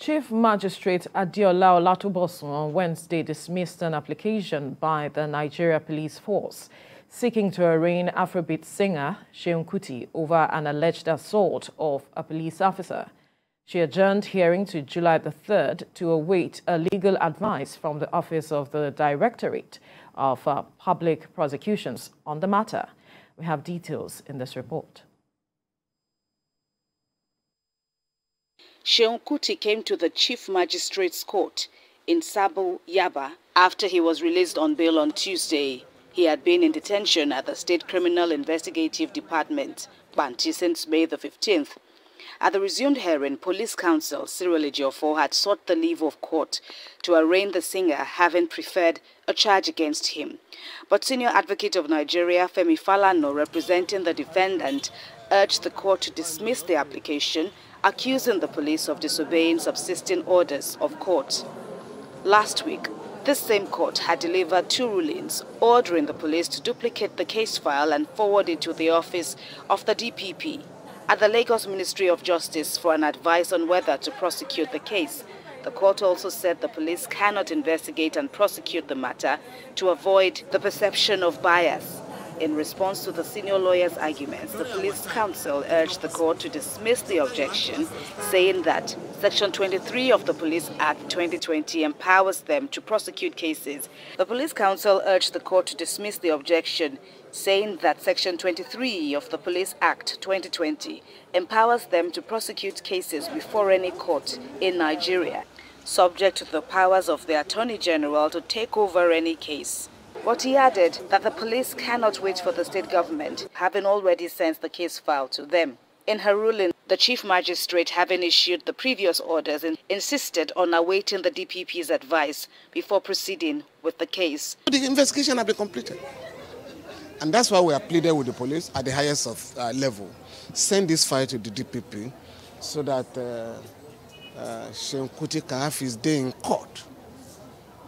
Chief Magistrate Adeola Olatunbosun on Wednesday dismissed an application by the Nigeria Police Force seeking to arraign Afrobeat singer Seun Kuti over an alleged assault of a police officer. She adjourned hearing to July the 3rd to await a legal advice from the Office of the Directorate of uh, Public Prosecutions on the matter. We have details in this report. Seun Kuti came to the Chief Magistrate's Court in Sabo, Yaba, after he was released on bail on Tuesday. He had been in detention at the State Criminal Investigative Department, Panti, since May the 15th. At the resumed hearing, Police Counsel Cyril Ejiofor had sought the leave of court to arraign the singer, having preferred a charge against him. But Senior Advocate of Nigeria, Femi Falana, representing the defendant, urged the court to dismiss the application accusing the police of disobeying subsisting orders of court. Last week, this same court had delivered two rulings ordering the police to duplicate the case file and forward it to the office of the DPP at the Lagos Ministry of Justice for an advice on whether to prosecute the case. The court also said the police cannot investigate and prosecute the matter to avoid the perception of bias. In response to the senior lawyer's arguments, the police counsel urged the court to dismiss the objection, saying that Section 23 of the Police Act 2020 empowers them to prosecute cases. The police counsel urged the court to dismiss the objection, saying that Section 23 of the Police Act 2020 empowers them to prosecute cases before any court in Nigeria, subject to the powers of the Attorney General to take over any case. But he added that the police cannot wait for the state government, having already sent the case file to them. In her ruling, the chief magistrate, having issued the previous orders, insisted on awaiting the DPP's advice before proceeding with the case. The investigation has been completed. And that's why we are pleaded with the police at the highest of, uh, level. Send this file to the DPP so that uh, uh, Kuti can have his day in court.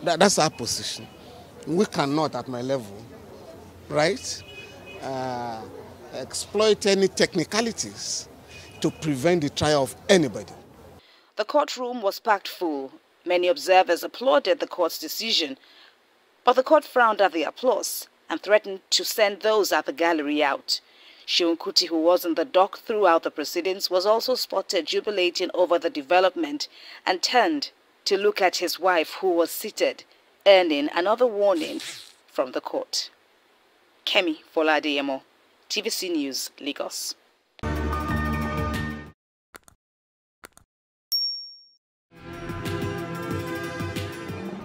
That, that's our position we cannot at my level, right, uh, exploit any technicalities to prevent the trial of anybody. The courtroom was packed full. Many observers applauded the court's decision, but the court frowned at the applause and threatened to send those at the gallery out. Seun Kuti, who was in the dock throughout the proceedings, was also spotted jubilating over the development and turned to look at his wife, who was seated earning another warning from the court. Kemi Foladeyemo, TVC News, Lagos.